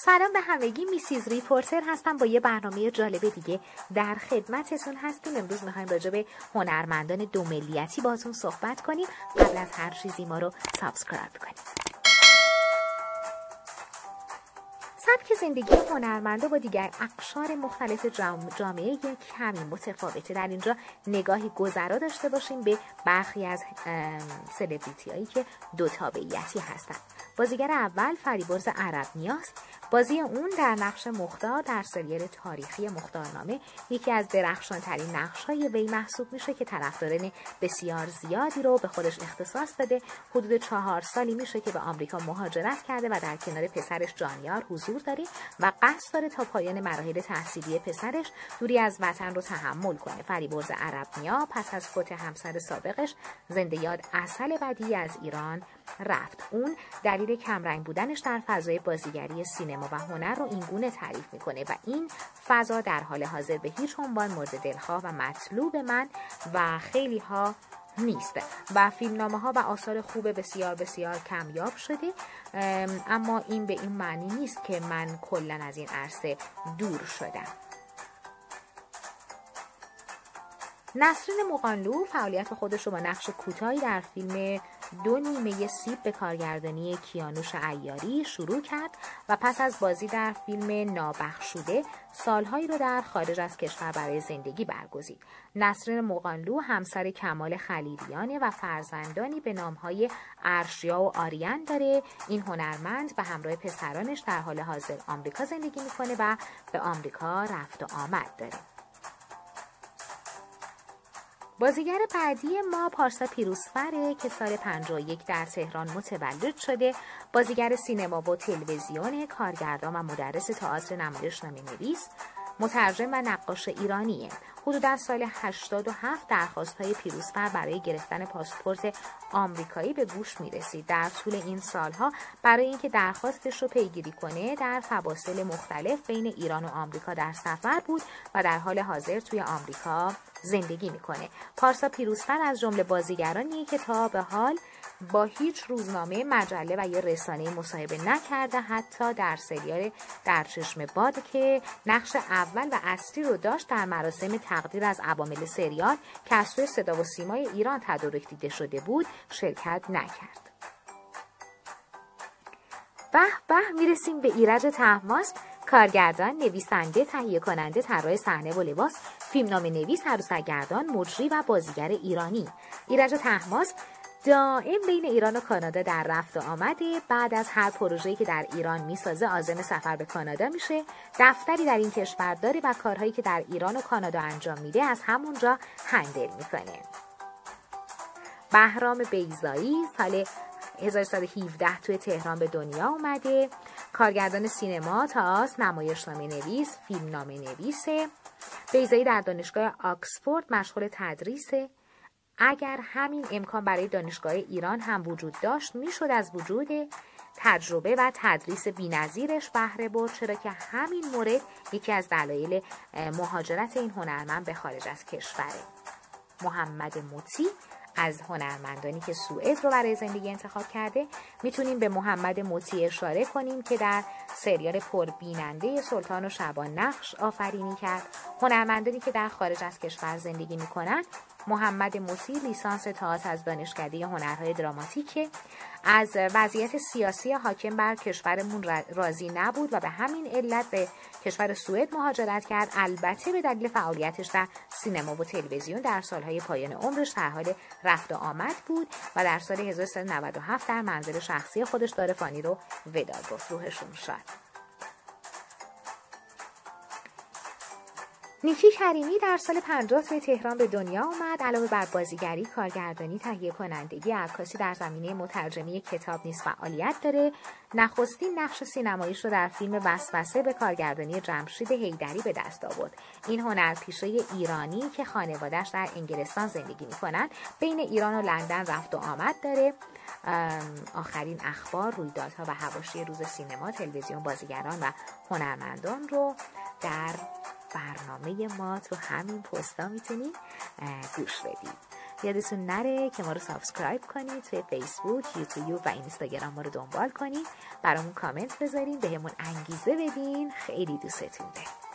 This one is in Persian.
سلام به همگی Mrs Reporter هستم با یه برنامه جالب دیگه در خدمتتون هستیم. امروز می‌خوایم راجع به هنرمندان دو ملیتی باتون صحبت کنیم. قبل از هر چیزی ما رو subscribe کنید. سبک زندگی هنرمندا با دیگر اقشار مختلف جامعه یک کمی متفاوته. در اینجا نگاهی گذرا داشته باشیم به برخی از سلبریتی هایی که دو تابعیتی هستند. بازیگر اول فریبرز عرب نیاست بازی اون در نقش مختار در سریال تاریخی مختارنامه یکی از درخشانترین نقش های وی محسوب میشه که طرفداران بسیار زیادی رو به خودش اختصاص داده حدود چهار سالی میشه که به آمریکا مهاجرت کرده و در کنار پسرش جانیار حضور داره و قصد داره تا پایان مراحل تحصیلی پسرش دوری از وطن رو تحمل کنه. فریبرز عرب نیا پس از فوت همسر سابقش زنده یاد اصل بدی از ایران رفت. اون دلیل کمرنگ بودنش در فضای بازیگری سینما و هنر رو اینگونه تعریف می‌کنه و این فضا در حال حاضر به هیچ عنوان مورد دلخواه و مطلوب من و خیلی ها نیست. و فیلمنامه ها و آثار خوب بسیار بسیار کمیاب شده اما این به این معنی نیست که من کلا از این عرصه دور شدم. نسرین مقانلو فعالیت خودش رو با نقش کوتاهی در فیلم دو نیمه سیب به کارگردانی کیانوش ایاری شروع کرد و پس از بازی در فیلم نابخشوده سالهایی رو در خارج از کشور برای زندگی برگزید. نسرین مقانلو همسر کمال خلیلیانه و فرزندانی به نامهای ارشیا و آریان داره. این هنرمند به همراه پسرانش در حال حاضر آمریکا زندگی می‌کنه و به آمریکا رفت و آمد داره. بازیگر بعدی ما پارسا پیروزفره که سال 51 در تهران متولد شده. بازیگر سینما و تلویزیون کارگردان و مدرس تئاتر نمایش نامه نویس مترجم و نقاش ایرانیه حدود سال 87 درخواست های پیروزفر برای گرفتن پاسپورت آمریکایی به گوش می رسید. در طول این سالها برای اینکه درخواستش رو پیگیری کنه در فواصل مختلف بین ایران و آمریکا در سفر بود و در حال حاضر توی آمریکا زندگی می‌کنه. پارسا پیروزفر از جمله بازیگرانیه که تا به حال با هیچ روزنامه مجله و یا رسانه مصاحبه نکرده حتی در سریال در چشم باد که نقش اول و اصلی رو داشت در مراسم تقدیر از عوامل سریال که از سوی صدا و سیمای ایران تدارک دیده شده بود شرکت نکرد. به به می‌رسیم به ایرج تحماس. کارگردان نویسنده تهیه کننده طراح صحنه و لباس فیلمنامه نویس عروسکگردان مجری و بازیگر ایرانی. ایرج تحماس دائم بین ایران و کانادا در رفت و آمده. بعد از هر پروژه‌ای که در ایران می‌سازه عازم سفر به کانادا میشه. دفتری در این کشور داره و کارهایی که در ایران و کانادا انجام میده از همونجا هندل می‌کنه. بهرام بیزایی سال 1117 توی تهران به دنیا اومده. کارگردان سینما تاس نمایشنامه نویس فیلمنامه نویسه. بیزایی در دانشگاه آکسفورد مشغول تدریسه. اگر همین امکان برای دانشگاه ایران هم وجود داشت می‌شد از وجود تجربه و تدریس بینظیرش بهره برد چرا که همین مورد یکی از دلایل مهاجرت این هنرمند به خارج از کشوره محمد موتی از هنرمندانی که سوئد رو برای زندگی انتخاب کرده می‌تونیم به محمد موتی اشاره کنیم که در سریال پربیننده سلطان و شبان نقش آفرینی کرد. هنرمندانی که در خارج از کشور زندگی می‌کنند محمد موسی لیسانس تئاتر از دانشکده هنرهای دراماتیک از وضعیت سیاسی حاکم بر کشورمون راضی نبود و به همین علت به کشور سوئد مهاجرت کرد. البته به دلیل فعالیتش در سینما و تلویزیون در سالهای پایان عمرش در حال رفت و آمد بود و در سال 1397 در منزل شخصی خودش داره فانی رو وداد گفت. روحشون شد نیکی کریمی در سال 50 توی تهران به دنیا آمد. علاوه بر بازیگری کارگردانی تهیه کنندگی عکاسی در زمینه مترجمی کتاب نیز فعالیت داره. نخستین نقش سینماییش رو در فیلم وسوسه به کارگردانی جمشید هیدری به دست آورد. این هنرپیشه ایرانی که خانوادهش در انگلستان زندگی می‌کنند بین ایران و لندن رفت و آمد داره. آخرین اخبار رویدادها و حواشی روز سینما تلویزیون بازیگران و هنرمندان رو در برنامه ما تو همین پستا می‌تونید گوش بدید یادتون نره که ما رو subscribe کنید توی فیسبوک یوتیوب و اینستاگرام ما رو دنبال کنید. برامون کامنت بذارین بهمون انگیزه بدین. خیلی دوستتون داریم.